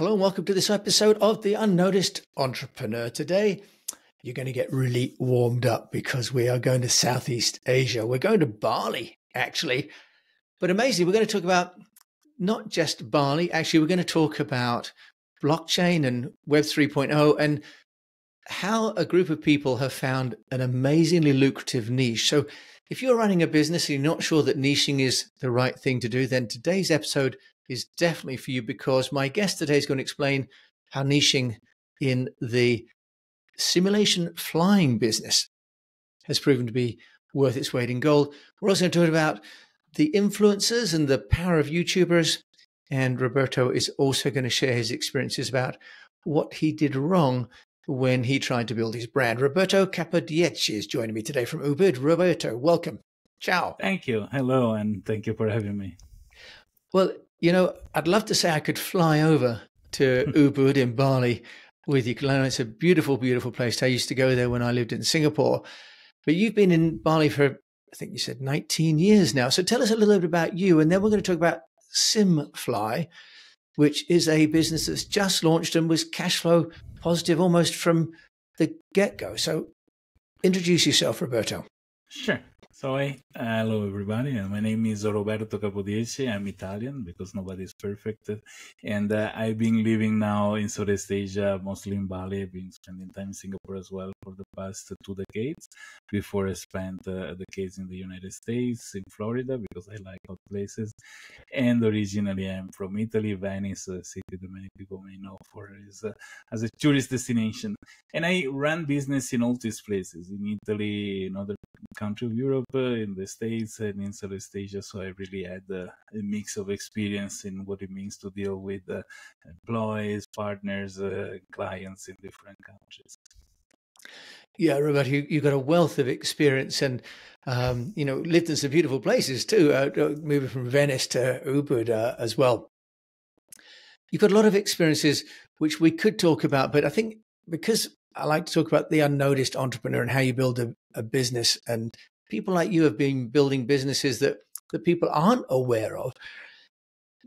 Hello and welcome to this episode of The Unnoticed Entrepreneur. Today, you're going to get really warmed up because we are going to Southeast Asia. We're going to Bali, actually. But amazingly, we're going to talk about not just Bali, actually, we're going to talk about blockchain and Web 3.0 and how a group of people have found an amazingly lucrative niche. So, if you're running a business and you're not sure that niching is the right thing to do, then today's episode is definitely for you because my guest today is going to explain how niching in the simulation flying business has proven to be worth its weight in gold. We're also going to talk about the influencers and the power of YouTubers. And Roberto is also going to share his experiences about what he did wrong when he tried to build his brand. Roberto Capodieci is joining me today from Ubud. Roberto, welcome. Ciao. Thank you. Hello, and thank you for having me. Well, you know, I'd love to say I could fly over to hmm. Ubud in Bali with you. It's a beautiful, beautiful place. I used to go there when I lived in Singapore. But you've been in Bali for, I think you said 19 years now. So tell us a little bit about you. And then we're going to talk about SimFly, which is a business that's just launched and was cash flow positive almost from the get go. So introduce yourself, Roberto. Sure. So, uh, hello everybody. Uh, my name is Roberto Capodieci. I'm Italian because nobody is perfect. And uh, I've been living now in Southeast Asia, mostly in Bali. I've been spending time in Singapore as well for the past two decades before I spent uh, decades in the United States, in Florida, because I like hot places. And originally I'm from Italy, Venice, a city that many people may know for as a, as a tourist destination. And I run business in all these places, in Italy, in other countries of Europe, in the States and in Southeast Asia. So I really had a, mix of experience in what it means to deal with uh, employees, partners, uh, clients in different countries. Yeah, Robert, you, you've got a wealth of experience and, um, you know, lived in some beautiful places too, uh, uh moving from Venice to Ubud uh, as well. You've got a lot of experiences which we could talk about, but I think because I like to talk about the unnoticed entrepreneur and how you build a, a business and people like you have been building businesses that, that people aren't aware of.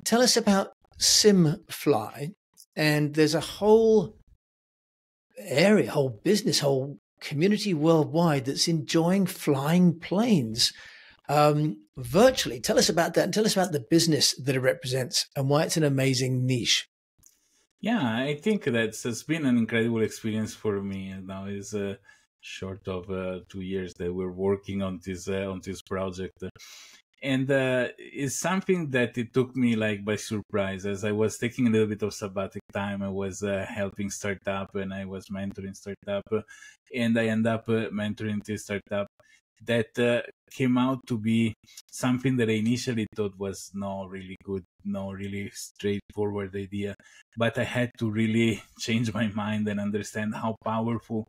Tell us about SimFly. And there's a whole area, whole business, whole community worldwide that's enjoying flying planes um, virtually. Tell us about that and tell us about the business that it represents and why it's an amazing niche. Yeah, I think that's it's been an incredible experience for me. Now is uh, short of uh, two years that we're working on this uh, on this project. And uh, it's something that it took me like by surprise. As i was taking a little bit of sabbatic time i was uh, helping startup and i was mentoring startup and i end up uh, mentoring this startup that uh, came out to be something that i initially thought was not really good no really straightforward idea. But i had to really change my mind and understand how powerful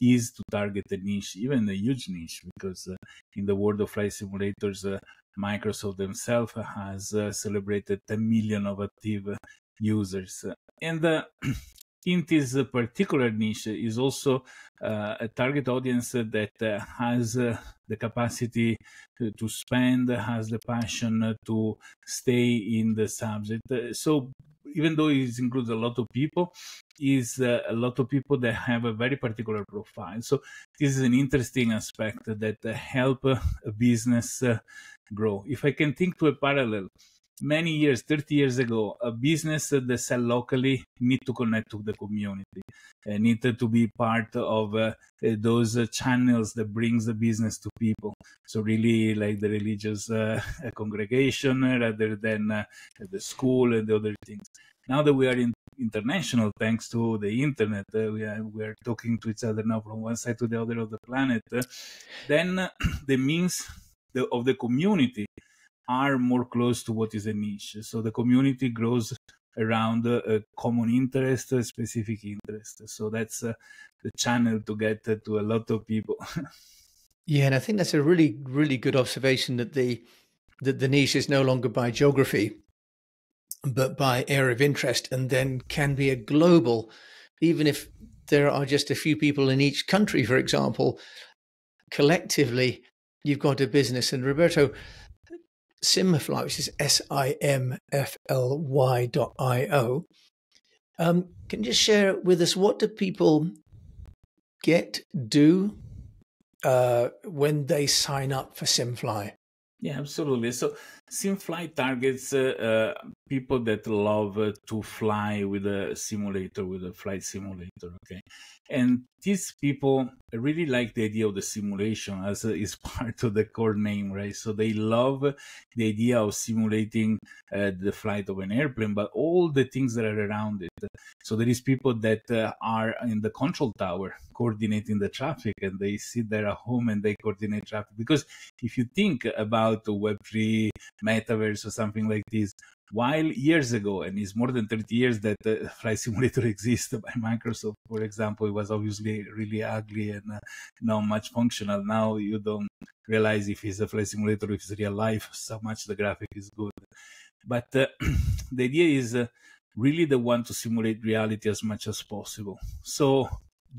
is to target a niche, even a huge niche, because uh, in the world of flight simulators, uh, Microsoft themselves has uh, celebrated 10 million of active users. And uh, in this particular niche is also uh, a target audience that uh, has uh, the capacity to, to, spend, has the passion to stay in the subject. so even though it includes a lot of people, is uh, a lot of people that have a very particular profile. So this is an interesting aspect that uh, help a business uh, grow. If I can think to a parallel, many years, 30 years ago, a business that sell locally need to connect to the community, uh, need to be part of uh, those uh, channels that brings the business to people. So really like the religious uh, congregation rather than uh, the school and the other things. Now that we are in international thanks to the internet, uh, we, are, we are talking to each other now from one side to the other of the planet, then the means the, of the community are more close to what is a niche. So the community grows around a common interest, a specific interest. So that's uh, the channel to get uh, to a lot of people. yeah, and I think that's a really, really good observation that the that the niche is no longer by geography, but by area of interest, and then can be a global, even if there are just a few people in each country, for example. Collectively, you've got a business. And Roberto, Simfly, which is S I M F L Y dot I O, Um, can you just share with us what do people get do uh, when they sign up for SimFly? Yeah, absolutely. So SimFly targets uh, uh, people that love uh, to fly with a simulator, with a flight simulator. Okay, and these people really like the idea of the simulation as is part of the core name, right? So they love the idea of simulating uh, the flight of an airplane, but all the things that are around it. So there is people that uh, are in the control tower coordinating the traffic, and they sit there at home and they coordinate traffic. Because if you think about Web three, metaverse, or something like this, while years ago, and it's more than 30 years that the flight simulator exists by Microsoft, for example, it was obviously really ugly and uh, not much functional. Now you don't realize if it's a flight simulator, if it's real life, so much the graphic is good. But uh, the idea is uh, really the one to simulate reality as much as possible. So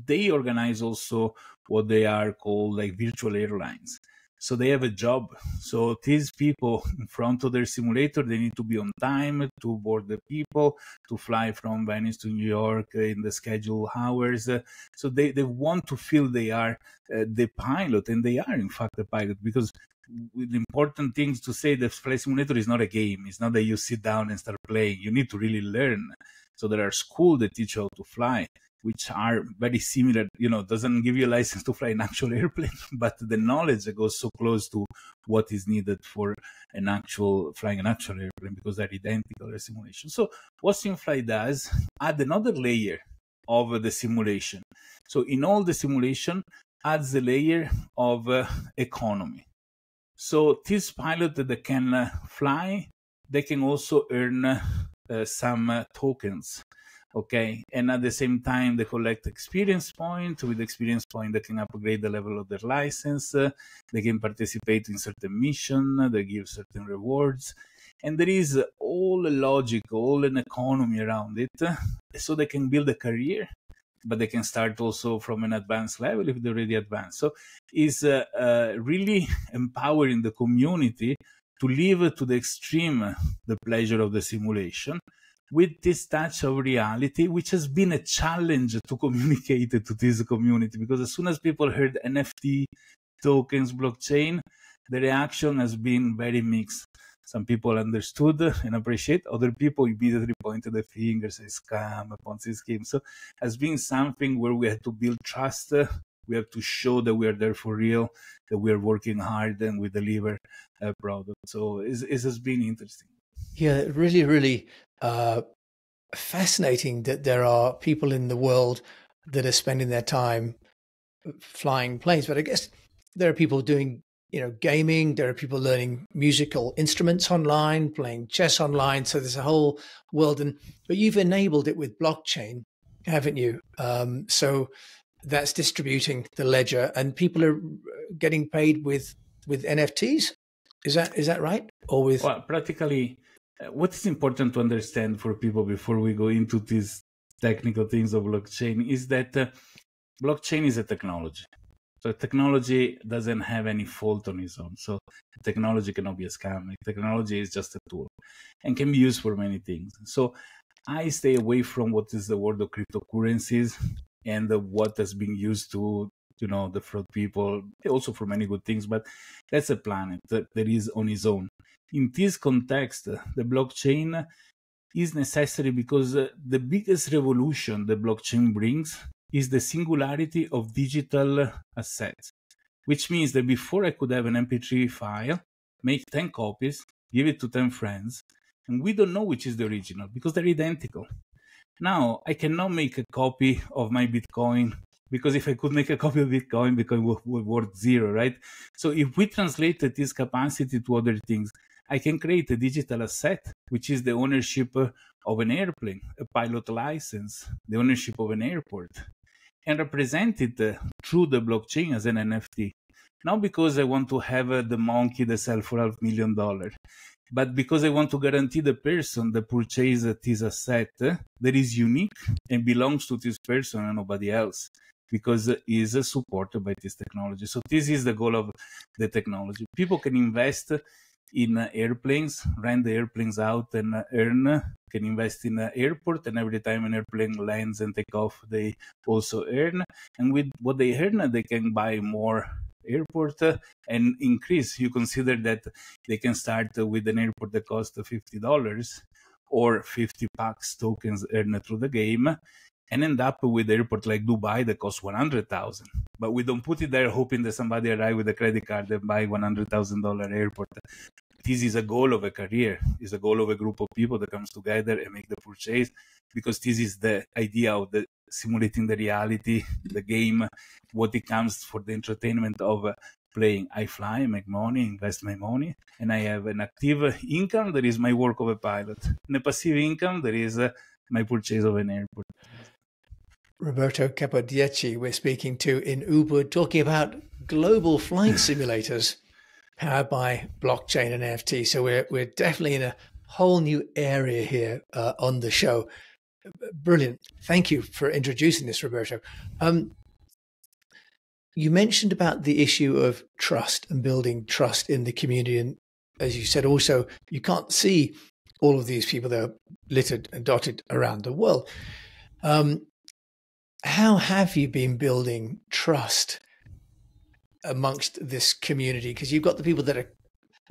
they organize also what they are called like virtual airlines so they have a job. So these people in front of their simulator they need to be on time to board the people to fly from venice to new york in the scheduled hours. So they, they want to feel they are uh, the pilot and they are in fact the pilot because the important things to say the flight simulator is not a game. It's not that you sit down and start playing. You need to really learn. So there are schools that teach how to fly which are very similar. You know, doesn't give you a license to fly an actual airplane, but the knowledge that goes so close to what is needed for an actual flying an actual airplane because they're identical to simulation. So what SimFly does, add another layer of the simulation. So in all the simulation, adds the layer of uh, economy. So this pilot that can uh, fly, they can also earn uh, some uh, tokens okay. And at the same time they collect experience point with experience point they can upgrade the level of their license. Uh, they can participate in certain mission. They give certain rewards. And there is all a logic all an economy around it. So they can build a career but they can start also from an advanced level if they're already advanced. So it's uh, uh, really empowering the community to live to the extreme the pleasure of the simulation with this touch of reality, which has been a challenge to communicate to this community because as soon as people heard NFT, tokens, blockchain, the reaction has been very mixed. Some people understood and appreciate. Other people immediately pointed the fingers, say scam, Ponzi scheme. So has been something where we had to build trust. We have to show that we are there for real, that we are working hard and we deliver a product. So it has been interesting. Yeah, really, really uh, fascinating that there are people in the world that are spending their time flying planes. But I guess there are people doing, you know, gaming. There are people learning musical instruments online, playing chess online. So there's a whole world. And but you've enabled it with blockchain, haven't you? Um, so that's distributing the ledger, and people are getting paid with with NFTs. Is that is that right? Or with well, practically what is important to understand for people before we go into these technical things of blockchain is that uh, blockchain is a technology. So technology doesn't have any fault on its own. So technology cannot be a scam. Technology is just a tool and can be used for many things. So I stay away from what is the world of cryptocurrencies and what has been used to you know the fraud people also for many good things but that's a planet that, that is on its own in this context, uh, the blockchain is necessary because uh, the biggest revolution the blockchain brings is the singularity of digital assets, which means that before I could have an MP3 file, make 10 copies, give it to 10 friends, and we don't know which is the original because they're identical. Now, I cannot make a copy of my Bitcoin because if I could make a copy of Bitcoin, Bitcoin would, worth zero, right? So if we translated this capacity to other things, I can create a digital asset, which is the ownership of an airplane, a pilot license, the ownership of an airport, and represent it uh, through the blockchain as an NFT. Not because I want to have uh, the monkey that sell for half million dollars, but because I want to guarantee the person that purchased this asset uh, that is unique and belongs to this person and nobody else because it is supported by this technology. So this is the goal of the technology. People can invest in airplanes, rent the airplanes out and earn, can invest in an airport, and every time an airplane lands and take off, they also earn. And with what they earn, they can buy more airport and increase. You consider that they can start with an airport that costs $50 or 50 packs tokens earned through the game and end up with airport like Dubai that costs 100,000. But we don't put it there hoping that somebody arrive with a credit card and buy $100,000 airport. This is a goal of a career. It's a goal of a group of people that comes together and make the purchase because this is the idea of the simulating the reality, the game, what it comes for the entertainment of uh, playing. I fly, make money, invest my money, and I have an active income that is my work of a pilot, and a passive income that is uh, my purchase of an airport. Roberto Capodieci, we're speaking to in Ubud, talking about global flight simulators powered by blockchain and NFT. So we're we're definitely in a whole new area here uh, on the show. Brilliant. Thank you for introducing this, Roberto. Um, you mentioned about the issue of trust and building trust in the community. And as you said, also, you can't see all of these people that are littered and dotted around the world. Um, how have you been building trust amongst this community? Because you've got the people that are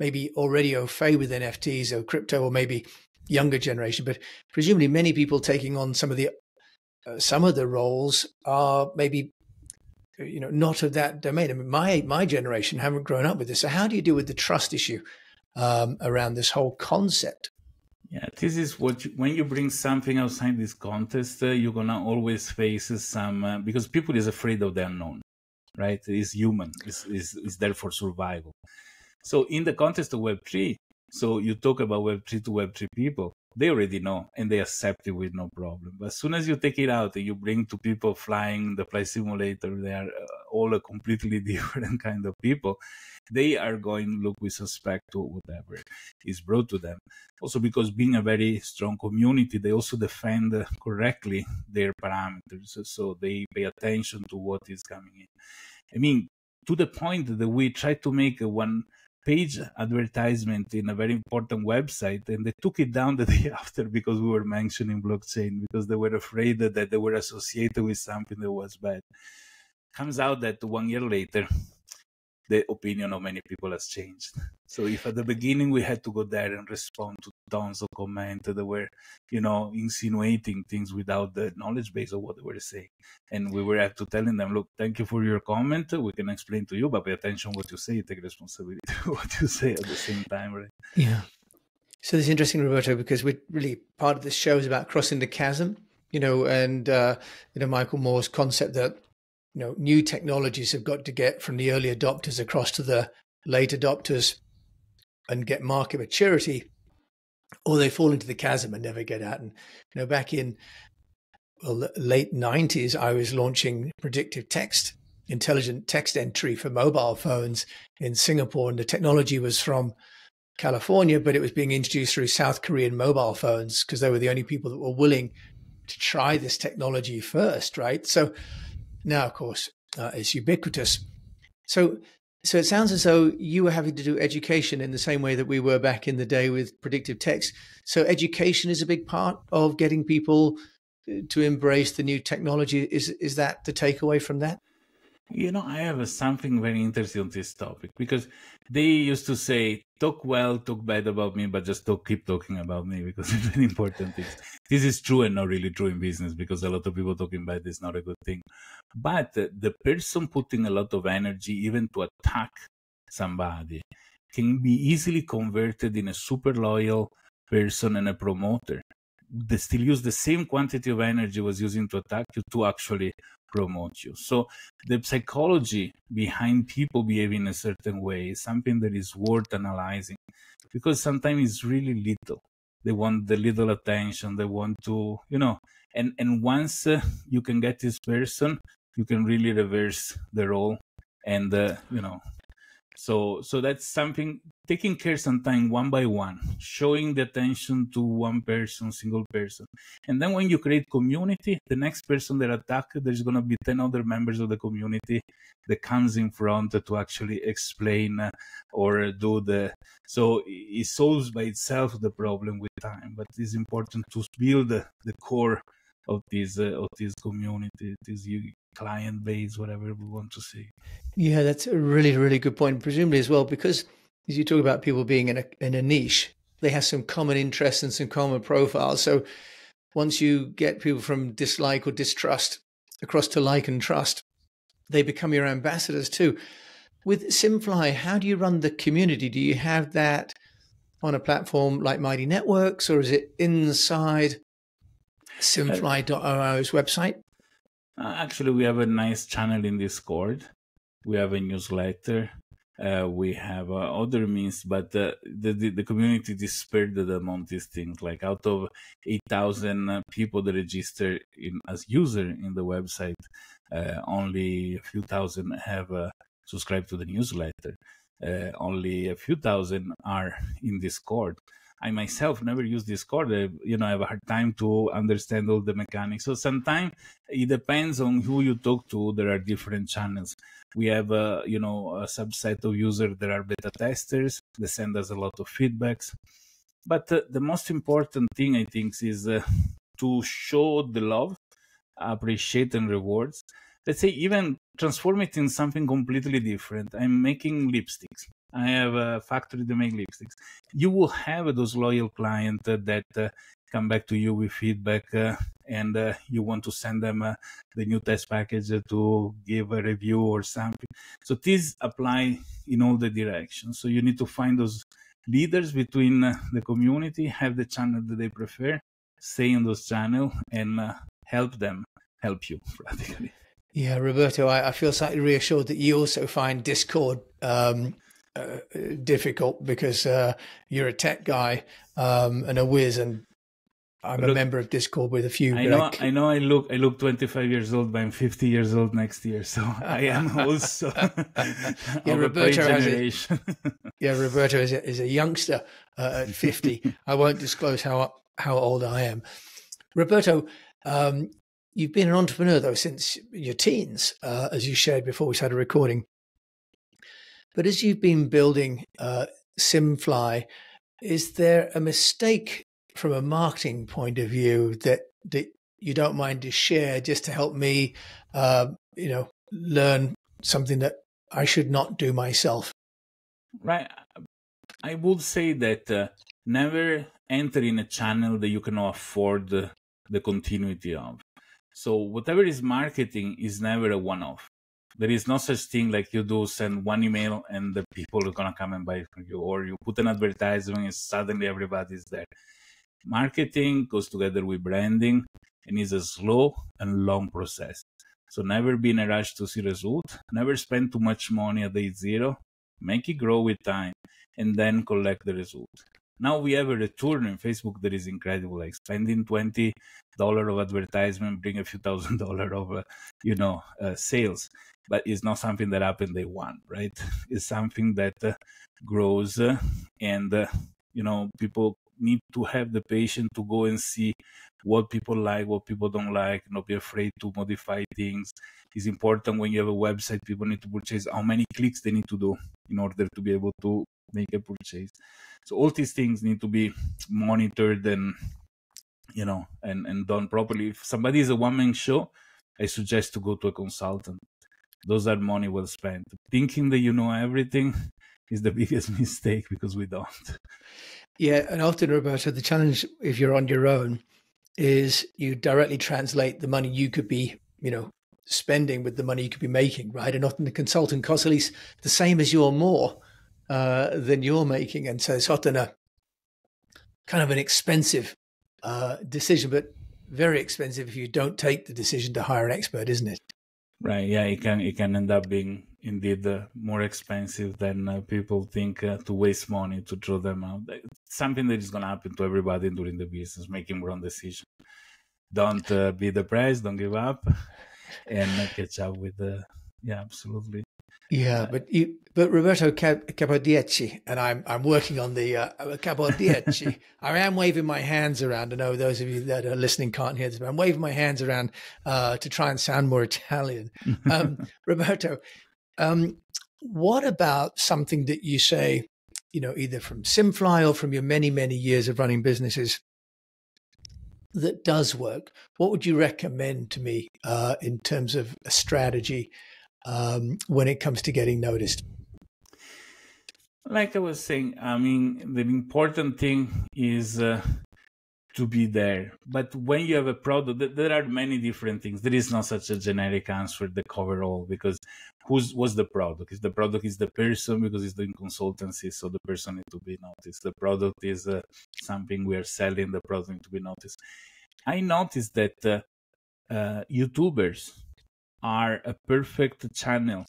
maybe already au fait with NFTs or crypto, or maybe younger generation, but presumably many people taking on some of the uh, some of the roles are maybe you know not of that domain. I mean, my my generation haven't grown up with this. So how do you deal with the trust issue um, around this whole concept? Yeah, this is what you, when you bring something outside this contest, uh, you're gonna always face some uh, because people is afraid of the unknown, right? It's human. It's, it's, it's there for survival. So in the context of Web three, so you talk about Web three to Web three people, they already know and they accept it with no problem. But as soon as you take it out and you bring to people flying the flight simulator, they are uh, all a completely different kind of people. They are going to look with suspect to whatever is brought to them. Also, because being a very strong community, they also defend correctly their parameters, so they pay attention to what is coming in. I mean, to the point that we try to make one page advertisement in a very important website and they took it down the day after because we were mentioning blockchain because they were afraid that, that they were associated with something that was bad. Comes out that one year later the opinion of many people has changed. So if at the beginning we had to go there and respond to tons of comments that were, you know, insinuating things without the knowledge base of what they were saying, and we were have to telling them, look, thank you for your comment. We can explain to you, but pay attention what you say. Take responsibility what you say at the same time, right? Yeah. So this is interesting, Roberto, because we're really part of this show is about crossing the chasm, you know, and uh, you know Michael Moore's concept that you know, new technologies have got to get from the early adopters across to the late adopters and get market maturity, or they fall into the chasm and never get out. And you know, back in well, late '90s, I was launching predictive text, intelligent text entry for mobile phones in Singapore, and the technology was from California, but it was being introduced through South Korean mobile phones because they were the only people that were willing to try this technology first, right? So now, of course, uh, it's ubiquitous. So, so it sounds as though you were having to do education in the same way that we were back in the day with predictive text. So, education is a big part of getting people uh, to embrace the new technology. Is is that the takeaway from that? You know, I have something very interesting on this topic because they used to say, talk well, talk bad about me, but just talk, keep talking about me because it's very important things. This is true and not really true in business because a lot of people talking bad is not a good thing. But the person putting a lot of energy even to attack somebody can be easily converted in a super loyal person and a promoter. They still use the same quantity of energy was using to attack you to actually promote you. So the psychology behind people behaving a certain way is something that is worth analyzing because sometimes it's really little. They want the little attention. They want to, you know, and and once uh, you can get this person, you can really reverse the role, and uh, you know, so so that's something taking care sometimes one by one, showing the attention to one person, single person. And then when you create community, the next person that attack, there's going to be 10 other members of the community that comes in front to actually explain uh, or do the, so it solves by itself the problem with time, but it's important to build the, core of this, uh, of this community, this client base, whatever we want to say. Yeah, that's a really, really good point. Presumably as well, because as you talk about people being in a in a niche, they have some common interests and some common profiles. So once you get people from dislike or distrust across to like and trust, they become your ambassadors too. With Simfly, how do you run the community? Do you have that on a platform like Mighty Networks, or is it inside Simfly.io's website? Uh, actually, we have a nice channel in Discord. We have a newsletter uh, we have uh, other means, but uh, the, the, the community dispersed among these things. Like out of eight thousand uh, people that register in as user in the website, uh, only a few thousand have uh, subscribed to the newsletter. only a few thousand are in Discord. I myself never use Discord. I, you know, I have a hard time to understand all the mechanics. So sometimes it depends on who you talk to. There are different channels. We have a, you know, a subset of users that are beta testers. They send us a lot of feedbacks. But uh, the most important thing, I think, is uh, to show the love, appreciate and rewards. Let's say even transform it in something completely different. I'm making lipsticks I have a factory to make lipsticks. You will have those loyal clients that uh, come back to you with feedback uh, and uh, you want to send them uh, the new test package to give a review or something. So these apply in all the directions. So you need to find those leaders between uh, the community, have the channel that they prefer, stay in those channel and help them help you practically. Yeah, Roberto, I, I, feel slightly reassured that you also find Discord um, uh, difficult because uh, you're a tech guy um, and a whiz, and I'm look, a member of Discord with a few. I know. Like, I know. I look. I look 25 years old, but I'm 50 years old next year, so I am also. yeah, Roberto has a, Yeah, Roberto is a, is a youngster uh, at 50. I won't disclose how how old I am. Roberto, um, you've been an entrepreneur though since your teens, uh, as you shared before we started recording. But as you've been building uh, Simfly, is there a mistake from a marketing point of view that, that you don't mind to share just to help me, uh, you know, learn something that I should not do myself? Right. I would say that uh, never enter in a channel that you cannot afford the, continuity of. So whatever is marketing is never a one-off there is no such thing like you do send one email and the people are gonna come and buy from you, or you put an advertisement and suddenly everybody's there. Marketing goes together with branding and is a slow and long process. So never be in a rush to see result. Never spend too much money at day zero. Make it grow with time, and then collect the result. Now we have a return in Facebook that is incredible. Like spending twenty dollar of advertisement, bring a few thousand dollar of, uh, you know, uh, sales but it's not something that happened day one, right? It's something that uh, grows, uh, and uh, you know, people need to have the patience to go and see what people like, what people don't like, not be afraid to modify things. It's important when you have a website, people need to purchase how many clicks they need to do in order to be able to make a purchase. So all these things need to be monitored and you know and, and done properly. If somebody is a one man show, I suggest to go to a consultant those are money well spent. Thinking that you know everything is the biggest mistake because we don't. Yeah, and often, Roberto, the challenge if you're on your own is you directly translate the money you could be, you know, spending with the money you could be making, right? And often the consultant costs at least the same as you or more uh, than you're making, and so it's often a kind of an expensive uh, decision, but very expensive if you don't take the decision to hire an expert, isn't it? Right. Yeah, it can it can end up being indeed uh, more expensive than uh, people think uh, to waste money to throw them out. It's something that is going to happen to everybody during the business, making wrong decision. Don't uh, be depressed. Don't give up, and catch up with the. Yeah, absolutely. Yeah, but you but Roberto Capodieci, and I'm I'm working on the uh, Capodieci. I am waving my hands around. I know those of you that are listening can't hear this, but I'm waving my hands around uh, to try and sound more Italian. Um, Roberto, um, what about something that you say, you know, either from Simfly or from your many many years of running businesses that does work? What would you recommend to me uh, in terms of a strategy um, when it comes to getting noticed? Like I was saying, I mean, the important thing is uh, to be there. But when you have a product, there are many different things. There is not such a generic answer that cover all because who's what's the product? Is the product is the person because it's doing consultancy, so the person needs to be noticed. The product is uh, something we are selling. The product needs to be noticed. I noticed that uh, uh YouTubers are a perfect channel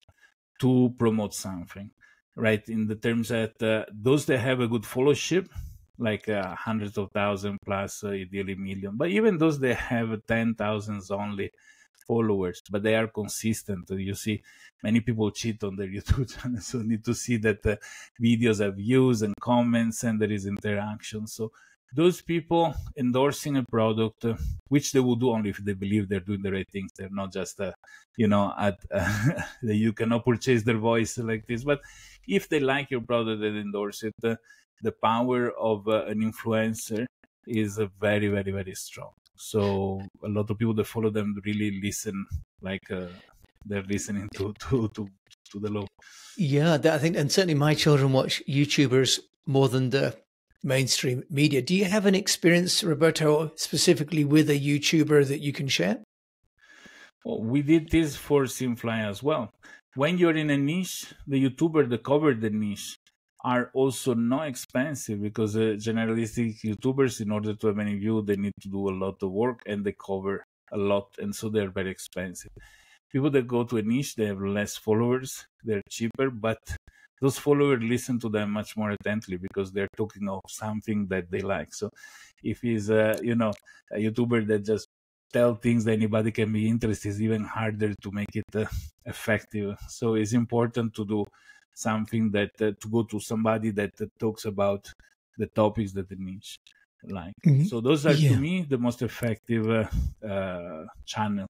to promote something right? In the terms that uh, those that have a good followership, like uh, hundreds of thousands plus, uh, ideally million, but even those that have ten thousands only followers, but they are consistent. You see, many people cheat on their YouTube channel, so need to see that the videos have views and comments and there is interaction. So those people endorsing a product, uh, which they will do only if they believe they're doing the right things. They're not just, uh, you know, at uh, you cannot purchase their voice like this. But if they like your product and endorse it, uh, the power of uh, an influencer is very, very, very strong. So a lot of people that follow them really listen, like they're listening to to to to the law. Yeah, I think, and certainly my children watch YouTubers more than the mainstream media. Do you have an experience, Roberto, specifically with a YouTuber that you can share? Well, we did this for Simfly as well. When you're in a niche, the YouTuber that covered the niche are also not expensive because uh, generalistic YouTubers, in order to have any view, they need to do a lot of work and they cover a lot, and so they're very expensive. People that go to a niche, they have less followers, they're cheaper, but those followers listen to them much more attentively because they're talking of something that they like. So if he's a you know a YouTuber that just tell things that anybody can be interested, it's even harder to make it uh, effective. So it's important to do something that uh, to go to somebody that uh, talks about the topics that the niche like. Mm-hmm. So those are yeah. to me the most effective uh, uh, channel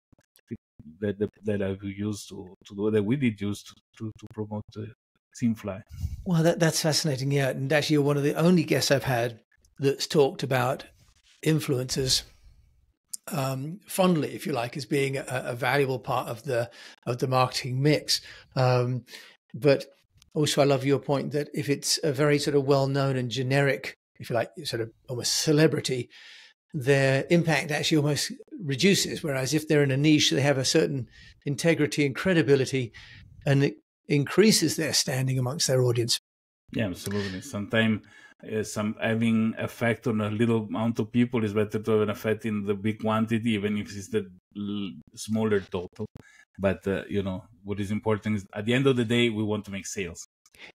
that, that, that I've used to, to do that we did use to to, to promote Simfly. Well, that, that's fascinating. Yeah. And actually, you're one of the only guests I've had that's talked about influencers um, fondly, if you like, as being a, a, valuable part of the of the marketing mix. Um, but also, I love your point that if it's a very sort of well known and generic, if you like, sort of almost celebrity, their impact actually almost reduces. Whereas if they're in a niche, they have a certain integrity and credibility, and it increases their standing amongst their audience. Yeah, absolutely. Sometimes uh, some having effect on a little amount of people is better to have an effect in the big quantity, even if it's the l- smaller total. But uh, you know what is important is at the end of the day we want to make sales.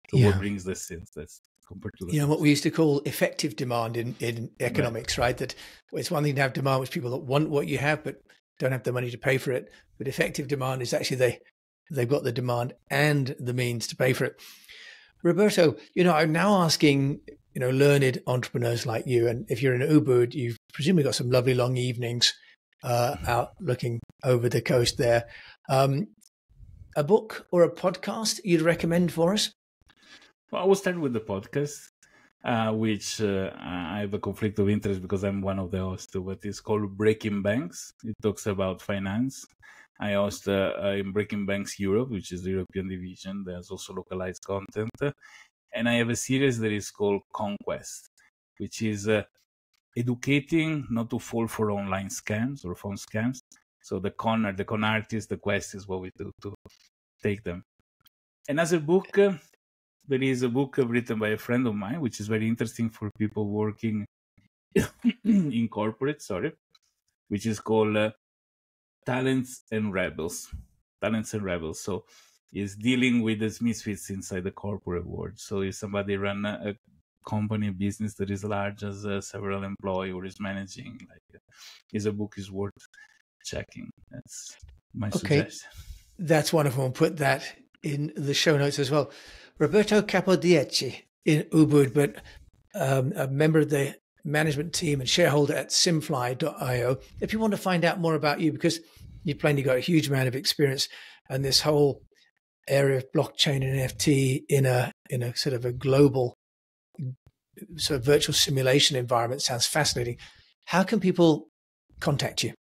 So yeah. what brings the sales? That's compared to the you know what we used to call effective demand in in economics, right? right? That it's one thing to have demand, which people that want what you have but don't have the money to pay for it. But effective demand is actually they they've got the demand and the means to pay for it. Roberto, you know, I'm now asking, you know, learned entrepreneurs like you, and if you're in Ubud, you've presumably got some lovely long evenings uh, out looking over the coast there. Um, a book or a podcast you'd recommend for us? Well, I will start with the podcast, uh, which uh, I have a conflict of interest because I'm one of the hosts, but it's called Breaking Banks. It talks about finance I host uh, in Breaking Banks Europe, which is the European division. There's also localized content. And I have a series that is called Conquest, which is uh, educating not to fall for online scams or phone scams. So the con, the con artist, the quest is what we do to take them. Another book, uh, there is a book written by a friend of mine, which is very interesting for people working in corporate, sorry, which is called uh, talents and rebels. Talents and rebels. So is dealing with these misfits inside the corporate world. So if somebody run a, a company business that is large as uh, several employee or is managing like uh, his a book is worth checking. That's my okay. suggestion. That's wonderful. We'll put that in the show notes as well. Roberto Capodieci in Ubud, but um, a member of the management team and shareholder at simfly.io. If you want to find out more about you, because you've plainly got a huge amount of experience and this whole area of blockchain and NFT in a in a sort of a global sort of virtual simulation environment sounds fascinating. How can people contact you?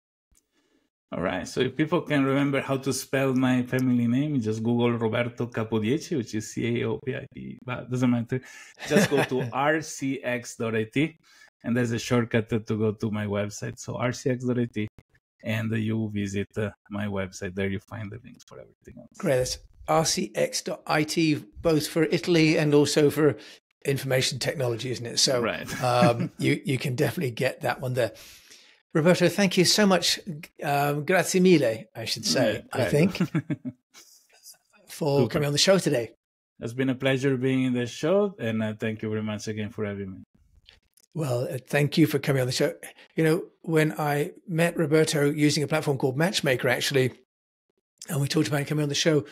All right. So if people can remember how to spell my family name, just Google Roberto Capodieci, which is C A O P I D. But doesn't matter. Just go to rcx.it, and there's a shortcut to go to my website. So rcx.it, and you visit uh, my website. There you find the links for everything else. Great. rcx.it, both for Italy and also for information technology, isn't it? So right. um, you you can definitely get that one there. Roberto, thank you so much. Um, grazie mille, I should say, yeah, I think, for Super. coming on the show today. It's been a pleasure being in the show, and uh, thank you very much again for having me. Well, uh, thank you for coming on the show. You know, when I met Roberto using a platform called Matchmaker, actually, and we talked about coming on the show,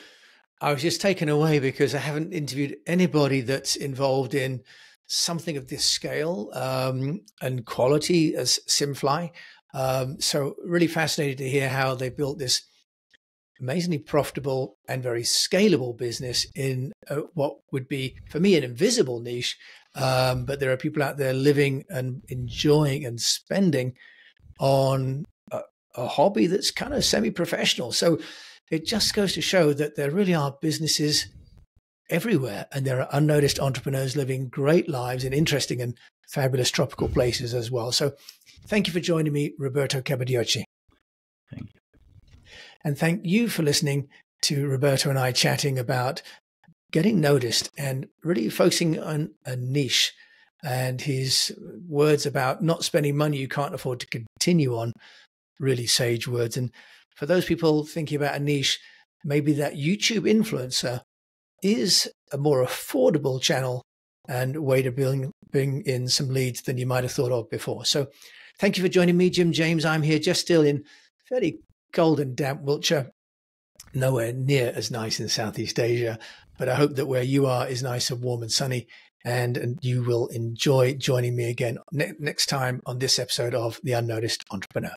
I was just taken away because I haven't interviewed anybody that's involved in something of this scale um, and quality as Simfly. Um, so, really fascinated to hear how they built this amazingly profitable and very scalable business in uh, what would be, for me, an invisible niche. Um, but there are people out there living and enjoying and spending on a, a hobby that's kind of semi professional. So, it just goes to show that there really are businesses everywhere, and there are unnoticed entrepreneurs living great lives in interesting and fabulous tropical places as well. So, thank you for joining me, Roberto Capodieci. Thank you. And thank you for listening to Roberto and I chatting about getting noticed and really focusing on a niche and his words about not spending money you can't afford to continue on really sage words and for those people thinking about a niche maybe that youtube influencer is a more affordable channel and way to bring, bring in some leads than you might have thought of before. So thank you for joining me, Jim James. I'm here just still in fairly cold and damp Wiltshire, nowhere near as nice in Southeast Asia, but I hope that where you are is nice and warm and sunny. And, and you will enjoy joining me again ne- next time on this episode of The Unnoticed Entrepreneur.